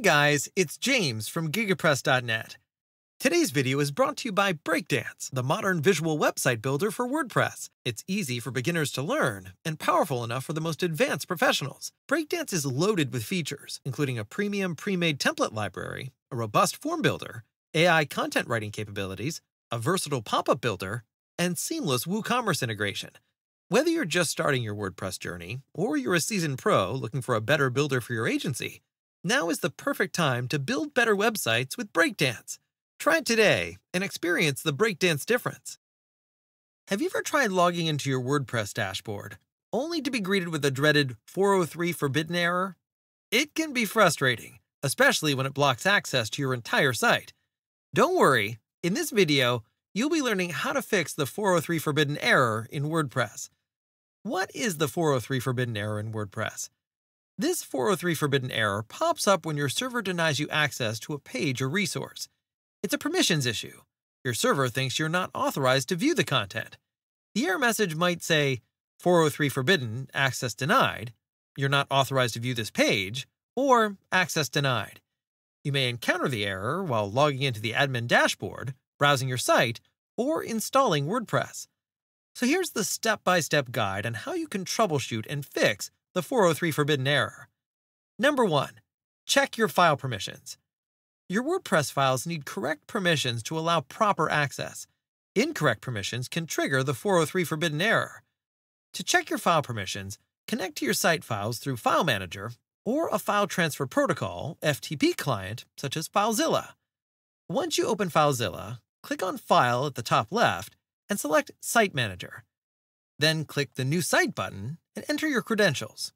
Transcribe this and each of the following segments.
guys, it's James from GigaPress.net. Today's video is brought to you by Breakdance, the modern visual website builder for WordPress. It's easy for beginners to learn and powerful enough for the most advanced professionals. Breakdance is loaded with features, including a premium pre-made template library, a robust form builder, AI content writing capabilities, a versatile pop-up builder, and seamless WooCommerce integration. Whether you're just starting your WordPress journey or you're a seasoned pro looking for a better builder for your agency, now is the perfect time to build better websites with Breakdance. Try it today and experience the Breakdance difference. Have you ever tried logging into your WordPress dashboard, only to be greeted with a dreaded 403 forbidden error? It can be frustrating, especially when it blocks access to your entire site. Don't worry, in this video, you'll be learning how to fix the 403 forbidden error in WordPress. What is the 403 forbidden error in WordPress? This 403 forbidden error pops up when your server denies you access to a page or resource. It's a permissions issue. Your server thinks you're not authorized to view the content. The error message might say 403 forbidden, access denied, you're not authorized to view this page, or access denied. You may encounter the error while logging into the admin dashboard, browsing your site, or installing WordPress. So here's the step by step guide on how you can troubleshoot and fix the 403 forbidden error. Number 1. Check your file permissions. Your WordPress files need correct permissions to allow proper access. Incorrect permissions can trigger the 403 forbidden error. To check your file permissions, connect to your site files through File Manager or a File Transfer Protocol FTP client such as FileZilla. Once you open FileZilla, click on File at the top left and select Site Manager. Then click the New Site button and enter your credentials.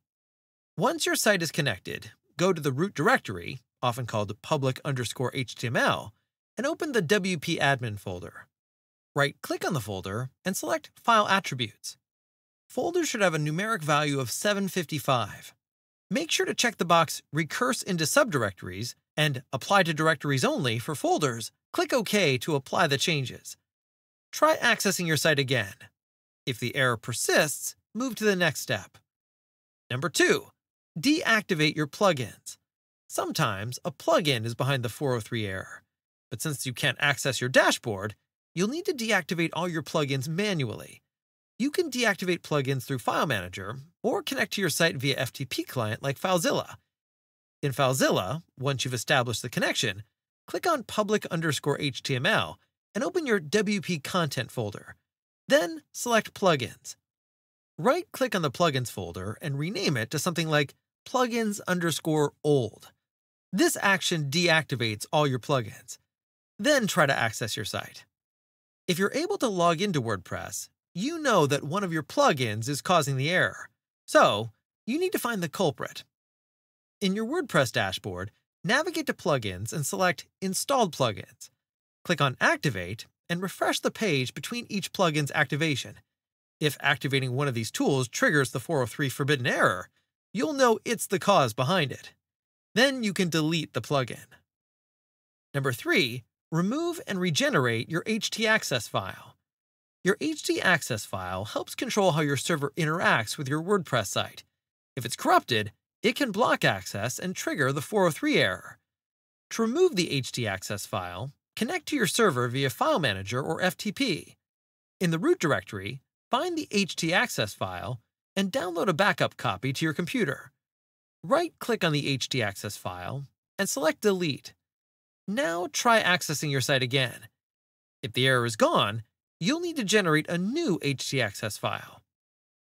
Once your site is connected, go to the root directory, often called public underscore HTML, and open the WP admin folder. Right click on the folder and select File Attributes. Folders should have a numeric value of 755. Make sure to check the box Recurse into subdirectories and Apply to directories only for folders. Click OK to apply the changes. Try accessing your site again. If the error persists, move to the next step. Number two, deactivate your plugins. Sometimes a plugin is behind the 403 error, but since you can't access your dashboard, you'll need to deactivate all your plugins manually. You can deactivate plugins through File Manager or connect to your site via FTP client like FileZilla. In FileZilla, once you've established the connection, click on public underscore HTML and open your WP content folder. Then select Plugins. Right click on the plugins folder and rename it to something like plugins underscore old. This action deactivates all your plugins. Then try to access your site. If you're able to log into WordPress, you know that one of your plugins is causing the error. So, you need to find the culprit. In your WordPress dashboard, navigate to Plugins and select Installed Plugins. Click on Activate and refresh the page between each plugin's activation. If activating one of these tools triggers the 403 forbidden error, you'll know it's the cause behind it. Then you can delete the plugin. Number 3. Remove and regenerate your htaccess file. Your htaccess file helps control how your server interacts with your WordPress site. If it's corrupted, it can block access and trigger the 403 error. To remove the htaccess file, connect to your server via File Manager or FTP. In the root directory, find the htaccess file and download a backup copy to your computer. Right-click on the htaccess file and select Delete. Now try accessing your site again. If the error is gone, you'll need to generate a new htaccess file.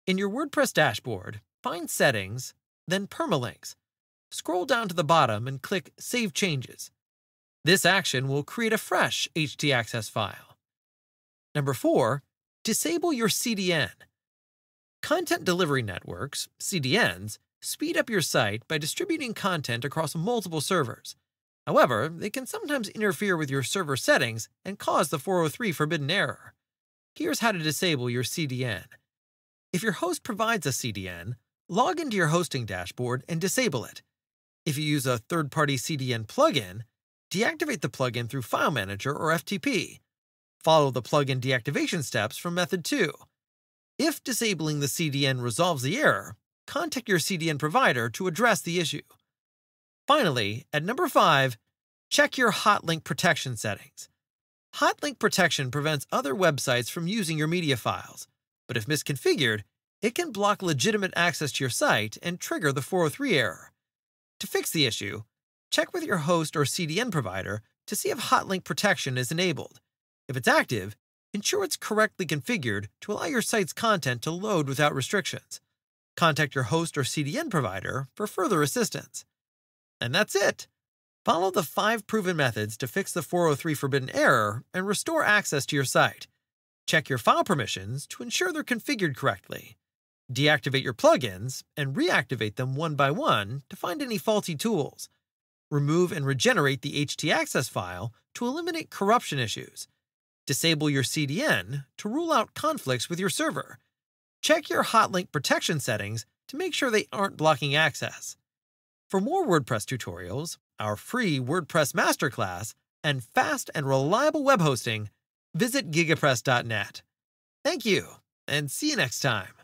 In your WordPress dashboard, find Settings, then Permalinks. Scroll down to the bottom and click Save Changes. This action will create a fresh htaccess file. Number 4. Disable your CDN. Content delivery networks, CDNs, speed up your site by distributing content across multiple servers. However, they can sometimes interfere with your server settings and cause the 403 forbidden error. Here's how to disable your CDN. If your host provides a CDN, log into your hosting dashboard and disable it. If you use a third-party CDN plugin, deactivate the plugin through File Manager or FTP. Follow the plugin deactivation steps from Method 2. If disabling the CDN resolves the error, contact your CDN provider to address the issue. Finally, at number 5, check your hotlink protection settings. Hotlink protection prevents other websites from using your media files, but if misconfigured, it can block legitimate access to your site and trigger the 403 error. To fix the issue, check with your host or CDN provider to see if hotlink protection is enabled. If it's active, ensure it's correctly configured to allow your site's content to load without restrictions. Contact your host or CDN provider for further assistance. And that's it. Follow the five proven methods to fix the 403 forbidden error and restore access to your site. Check your file permissions to ensure they're configured correctly. Deactivate your plugins and reactivate them one by one to find any faulty tools. Remove and regenerate the htaccess file to eliminate corruption issues. Disable your CDN to rule out conflicts with your server. Check your hotlink protection settings to make sure they aren't blocking access. For more WordPress tutorials, our free WordPress masterclass, and fast and reliable web hosting, visit gigapress.net. Thank you, and see you next time.